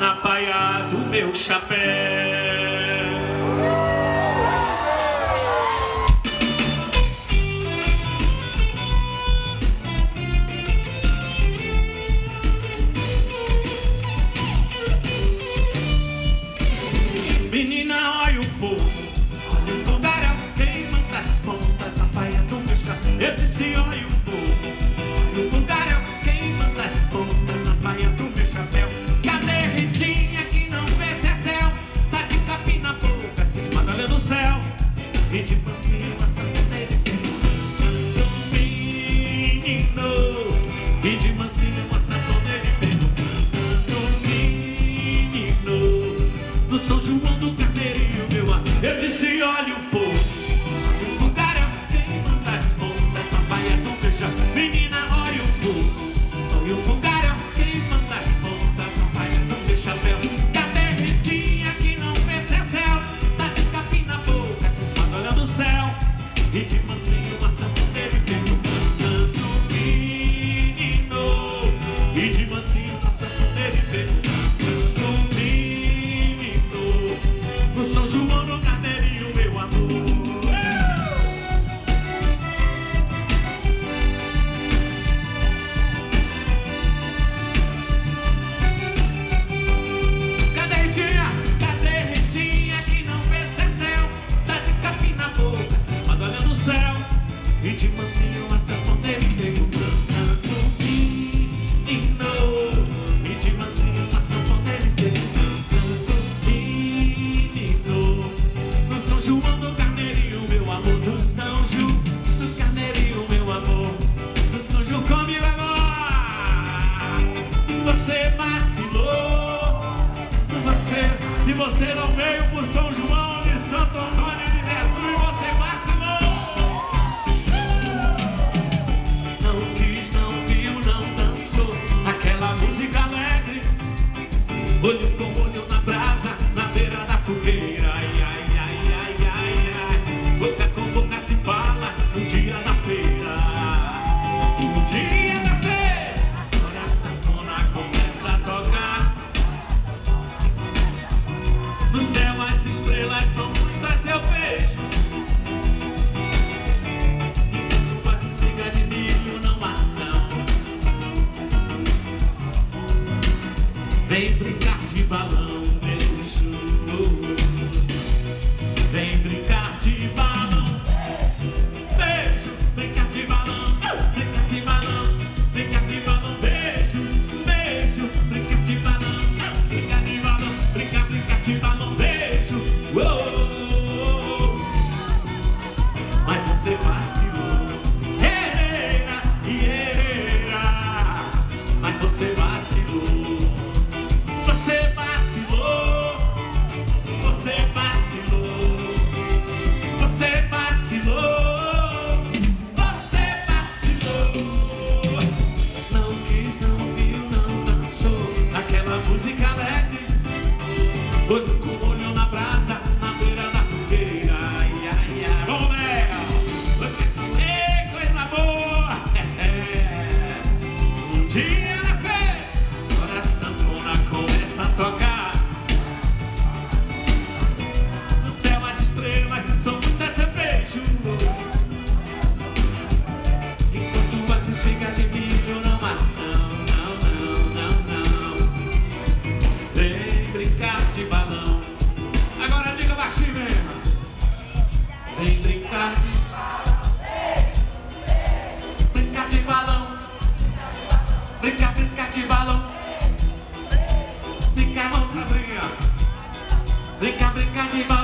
na baia do meu chapéu. E de banquinho Olho doido com o olho na praça, na beira da fogueira. Ai, ai, ai, vamos ver. Ei, coisa boa. Dia. Candy Bar.